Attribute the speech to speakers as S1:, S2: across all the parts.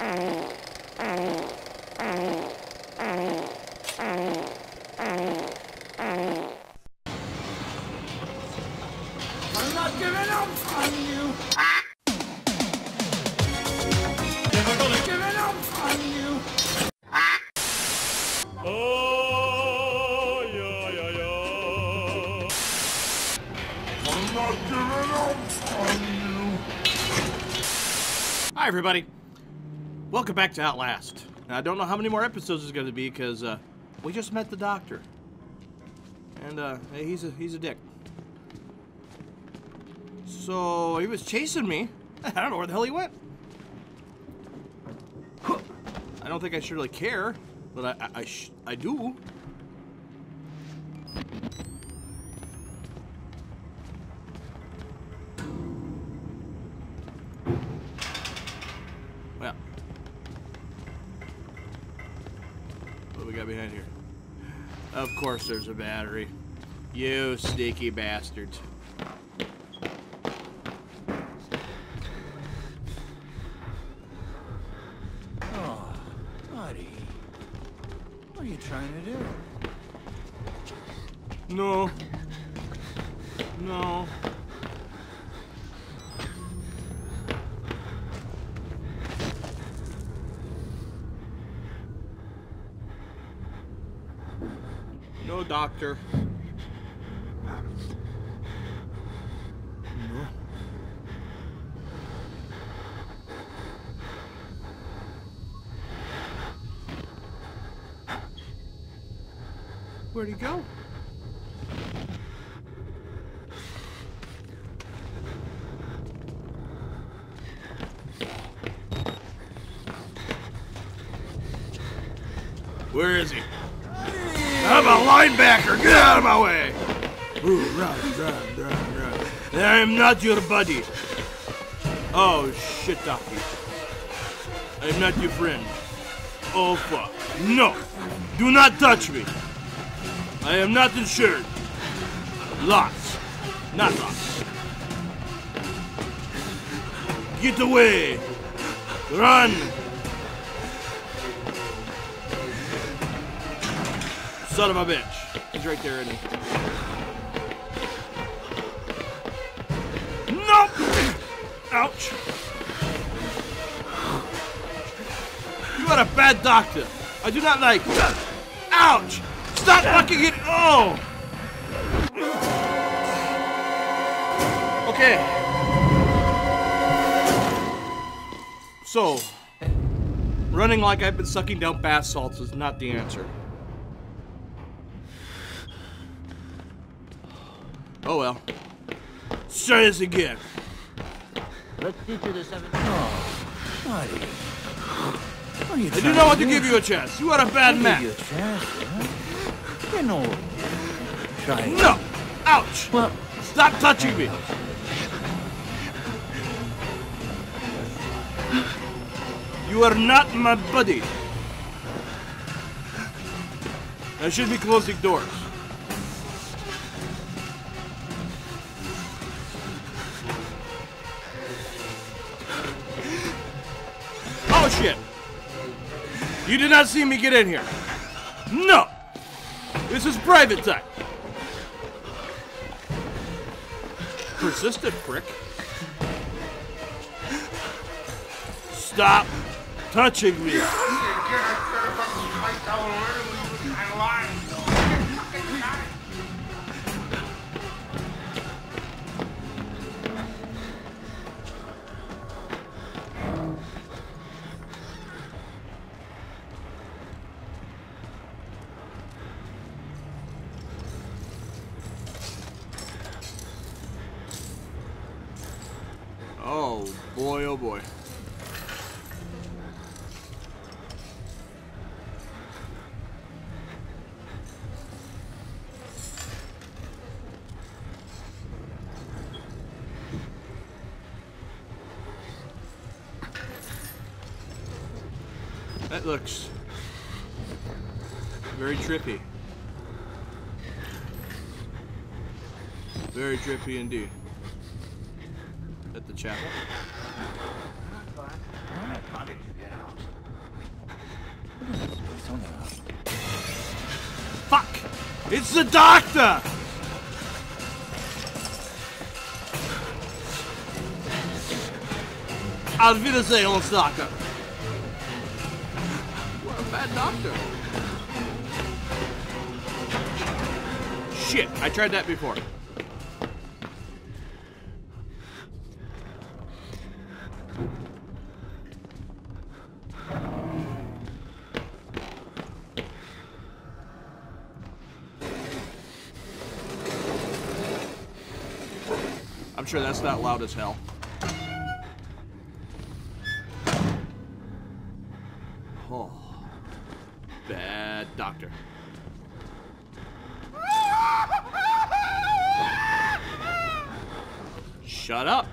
S1: I'm
S2: Welcome back to Outlast. Now, I don't know how many more episodes there's going to be because uh, we just met the doctor, and uh, he's a he's a dick. So he was chasing me. I don't know where the hell he went. I don't think I should really care, but I I, I, I do. Well. What do we got behind here? Of course there's a battery. You sneaky bastards. No, Where'd he go? Where is he? Get out of my way. Ooh, run, run, run, run. I am not your buddy. Oh shit, Docky. I am not your friend. Oh fuck. No. Do not touch me. I am not insured. Lots. Not lots. Get away. Run. Son of a bitch. He's right there, isn't he? Nope! Ouch. You are a bad doctor. I do not like. Ouch! Stop fucking it! Oh! Okay. So, running like I've been sucking down bath salts is not the answer. Oh well. Let's try this again.
S3: Let's teach you the seven.
S1: Oh, buddy. What are you
S2: I
S1: trying
S2: do not want to
S1: do?
S2: give you a chance. You are a bad
S1: Give
S2: man.
S1: you a chance, huh? You know. Try it.
S2: No! Ouch!
S1: Well,
S2: Stop touching me! You are not my buddy. I should be closing doors. You did not see me get in here. No! This is private time. Persistent prick. Stop touching me. Boy, oh boy. That looks very trippy. Very trippy indeed. At the chapel.
S1: Fuck!
S2: It's the doctor! Auf Wiedersehen, old doctor. What a bad doctor. Shit, I tried that before. Sure that's not loud as hell. Oh, bad doctor. Shut up.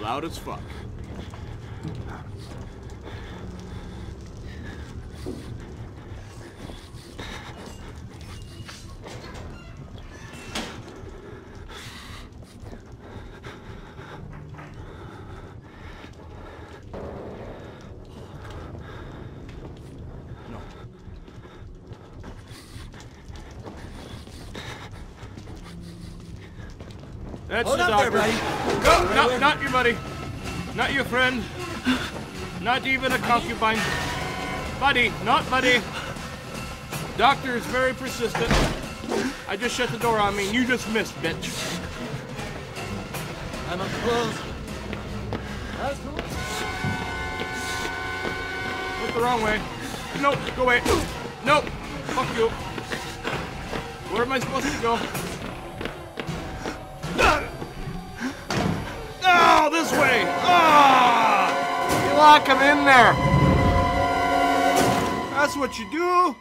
S2: Loud as fuck. No. That's
S1: Hold
S2: the
S1: up there,
S2: doctor.
S1: buddy.
S2: No, no, not your buddy. Not your friend. Not even a concubine. Buddy, not buddy. Doctor is very persistent. I just shut the door on me and you just missed, bitch.
S1: I'm up close. That's cool.
S2: Went the wrong way. Nope, go away. Nope. Fuck you. Where am I supposed to go? This way! Ah! You lock him in there. That's what you do.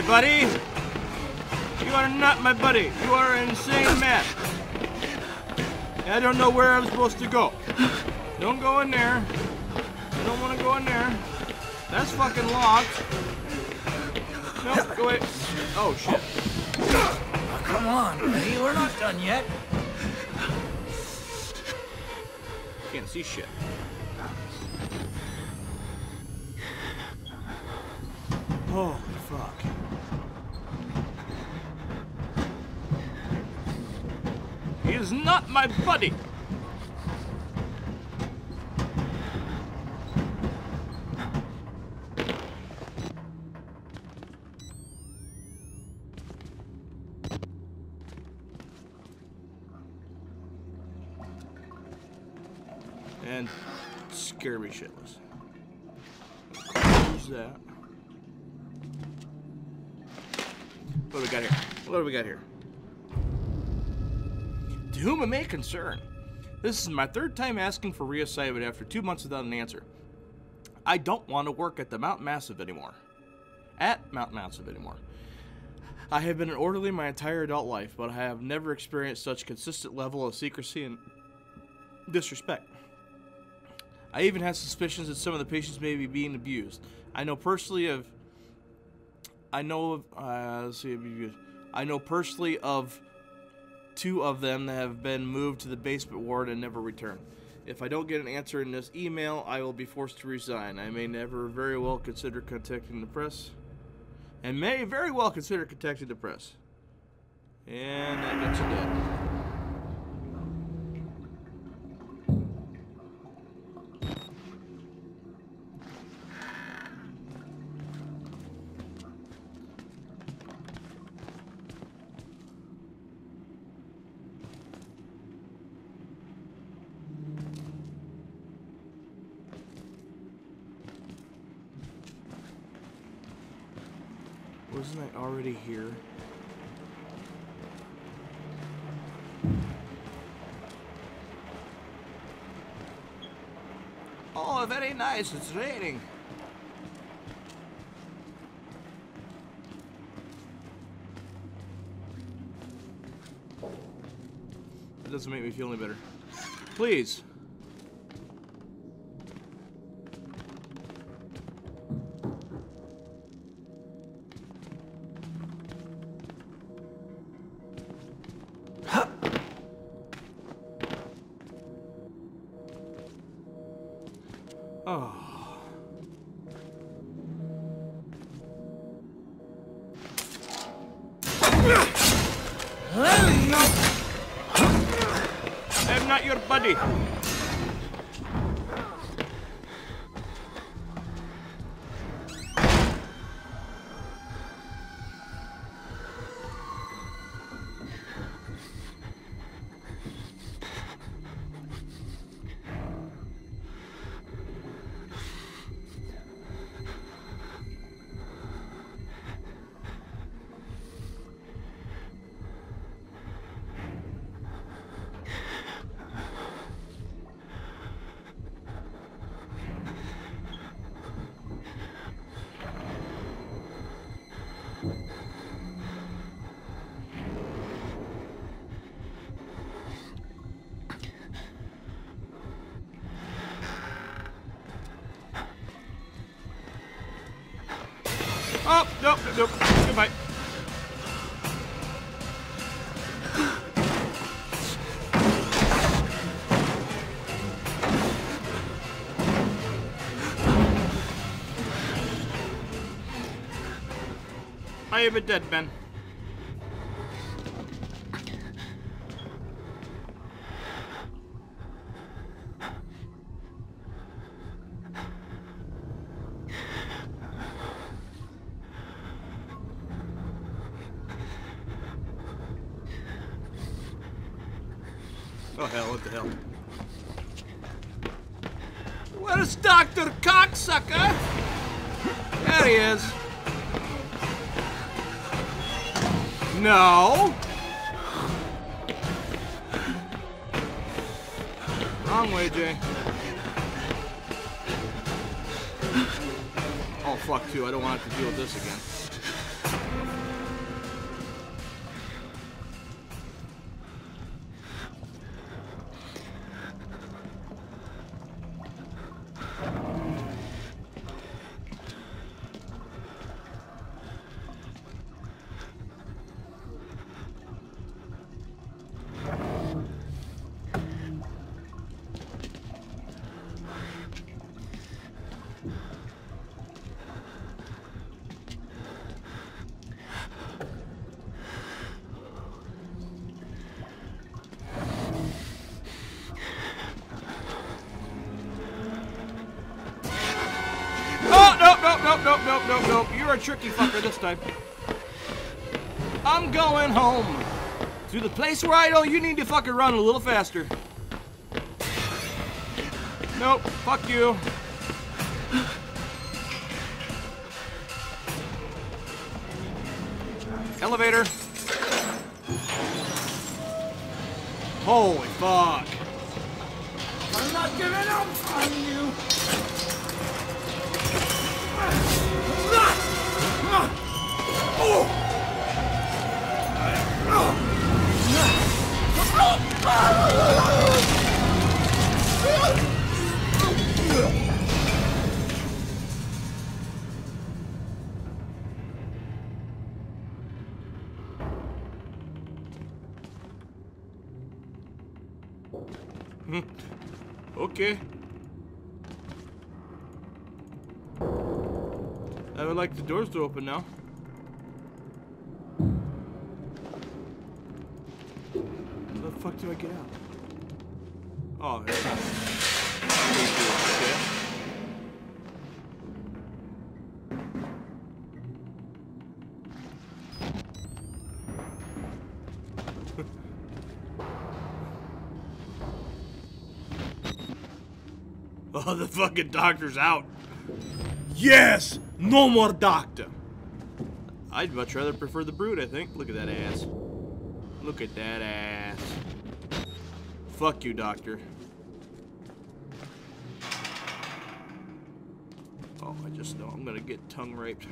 S2: Hey, buddy. You are not my buddy. You are an insane man. I don't know where I'm supposed to go. Don't go in there. I don't want to go in there. That's fucking locked. No, go away. Oh, shit.
S1: Oh, come on, buddy. We're not done yet.
S2: Can't see shit. Holy fuck. He is not my buddy. And scare me shitless. Who's that? What do we got here? What do we got here? To whom it may concern, this is my third time asking for reassignment after two months without an answer. I don't want to work at the Mount Massive anymore. At Mount Massive anymore. I have been an orderly my entire adult life, but I have never experienced such consistent level of secrecy and disrespect. I even have suspicions that some of the patients may be being abused. I know personally of. I know of. Uh, let's see. I know personally of two of them that have been moved to the basement ward and never returned. If I don't get an answer in this email, I will be forced to resign. I may never very well consider contacting the press. And may very well consider contacting the press. And that gets you dead. Here? Oh, very nice. It's raining. That doesn't make me feel any better. Please. I am a dead man. Nope, nope, nope. You're a tricky fucker this time. I'm going home. To the place where I know you need to fucking run a little faster. Nope, fuck you. Elevator. Holy doors to open now. How the fuck do I get out? Oh, there's not. Okay. Oh, the fucking doctor's out. Yes! No more doctor. I'd much rather prefer the brood, I think. Look at that ass. Look at that ass. Fuck you, doctor. Oh, I just know I'm gonna get tongue raped.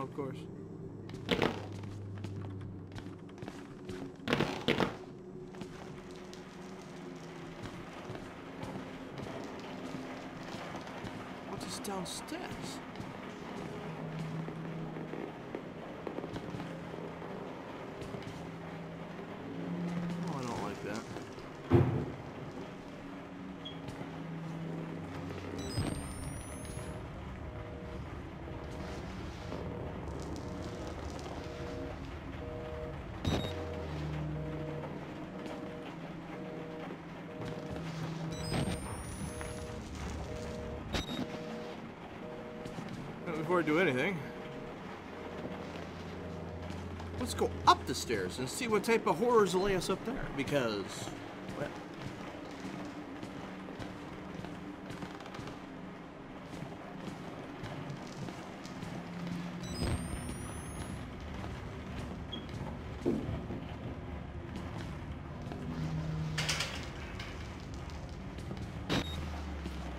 S2: Oh, of course. What is downstairs? Do anything, let's go up the stairs and see what type of horrors lay us up there. Because, well,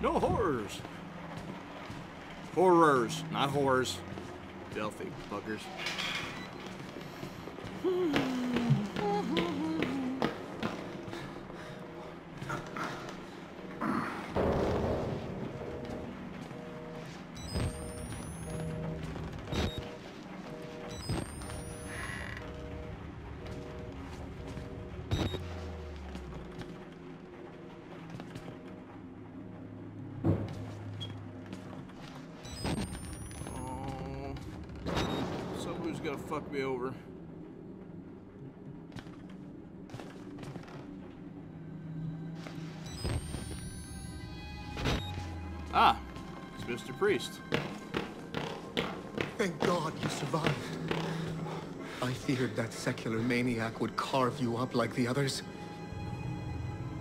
S2: no horrors. Horrors. Delphi buggers. Gonna fuck me over. Ah, it's Mr. Priest.
S4: Thank God you survived. I feared that secular maniac would carve you up like the others.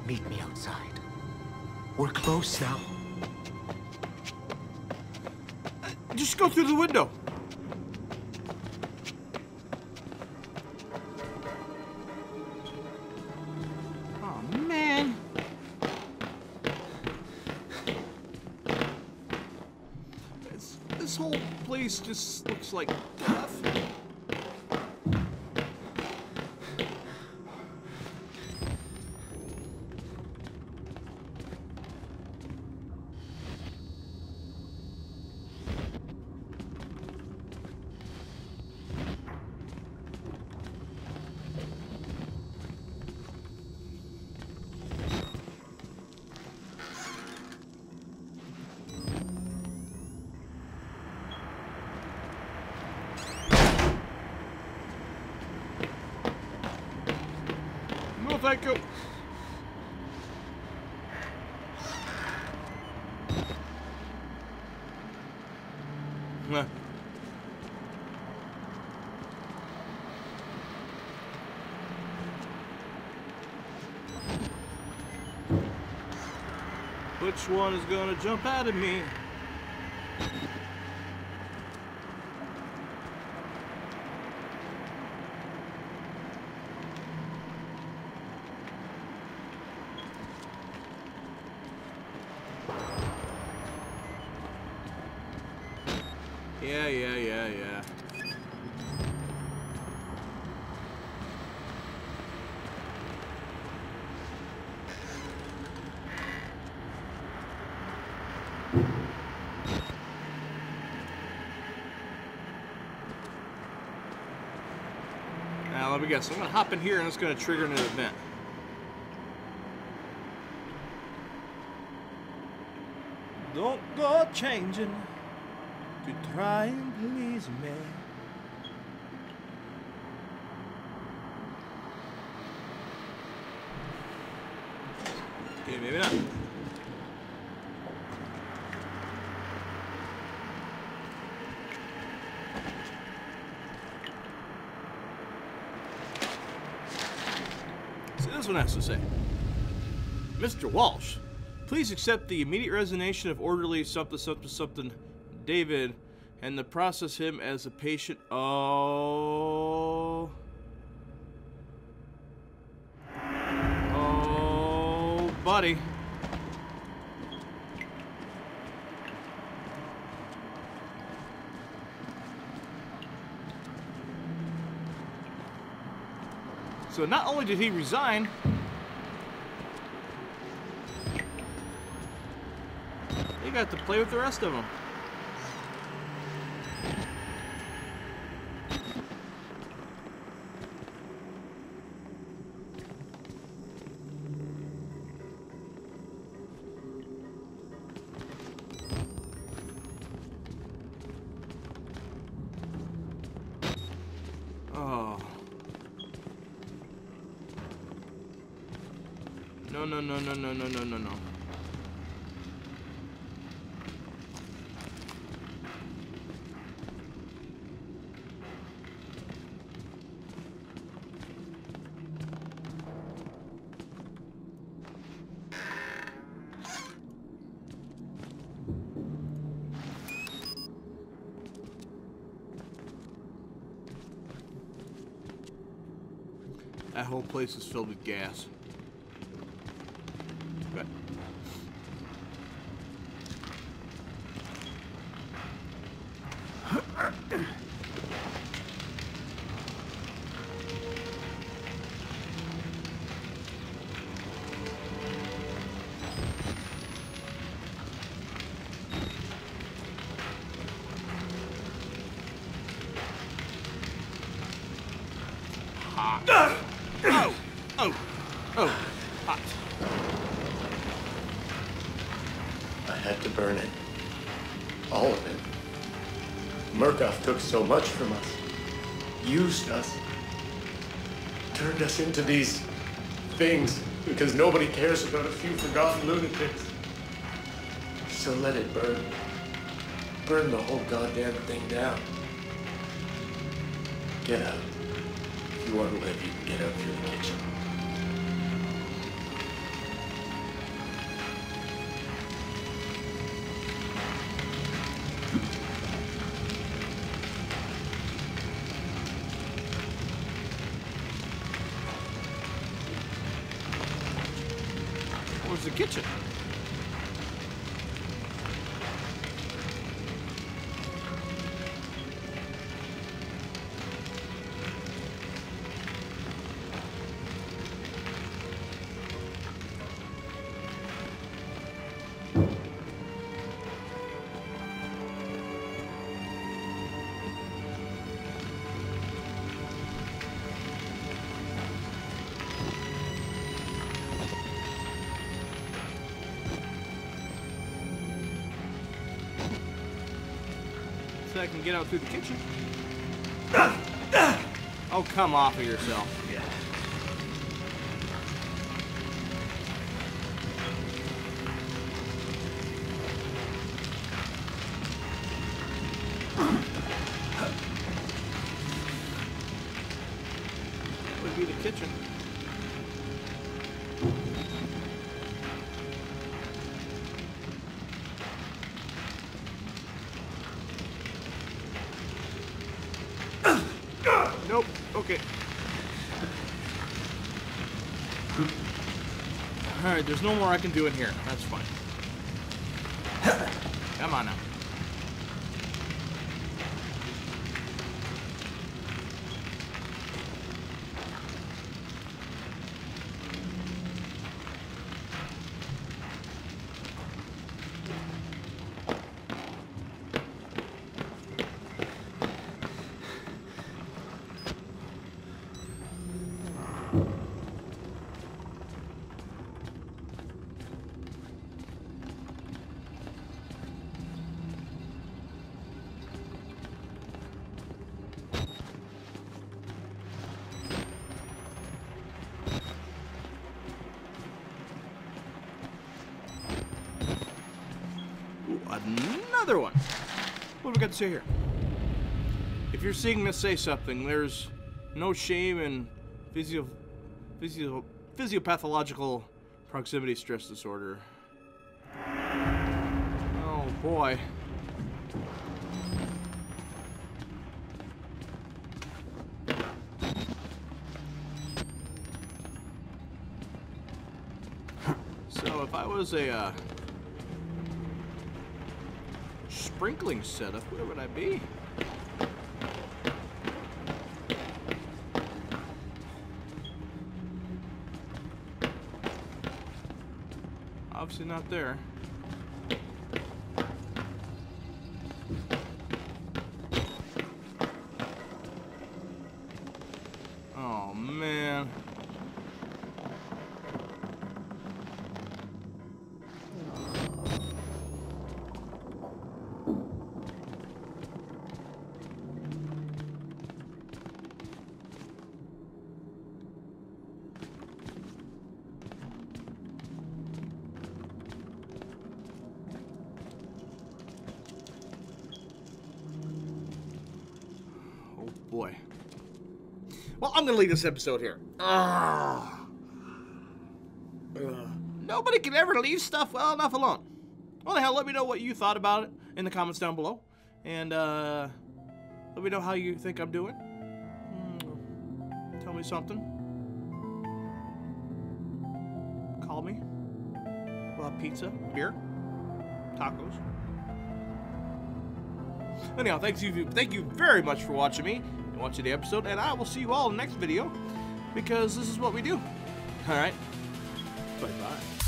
S4: Meet me outside. We're close now.
S2: Just go through the window. Place just looks like death. No, thank you. Nah. Which one is gonna jump out of me? Me guess. I'm gonna hop in here and it's gonna trigger an event. Don't go changing to try and please me. Okay, maybe not. this one has to say. Mr. Walsh, please accept the immediate resignation of orderly something something something David and the process him as a patient. Oh. Oh, buddy. So not only did he resign, he got to play with the rest of them. no, no, no, no, no, no. That whole place is filled with gas.
S5: Murkoff took so much from us. Used us. Turned us into these things because nobody cares about a few forgotten lunatics. So let it burn. Burn the whole goddamn thing down. Get out. If you want to live, you can get out through the kitchen.
S2: I can get out through the kitchen. Oh, come off of yourself. Okay. Alright, there's no more I can do in here. That's fine. Come on now. Another one. What do we got to say here? If you're seeing this say something, there's no shame in physio, physio, physiopathological proximity stress disorder. Oh boy. So if I was a uh, sprinkling setup, where would I be? Obviously not there. Oh man. Well, I'm gonna leave this episode here. Ugh. Ugh. Nobody can ever leave stuff well enough alone. Well, the hell, let me know what you thought about it in the comments down below, and uh, let me know how you think I'm doing. Mm, Tell me something. Call me. We'll pizza, beer, tacos. Anyhow, thanks you, thank you very much for watching me watching the episode, and I will see you all in the next video because this is what we do. All right, bye bye.